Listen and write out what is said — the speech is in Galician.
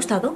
gustado?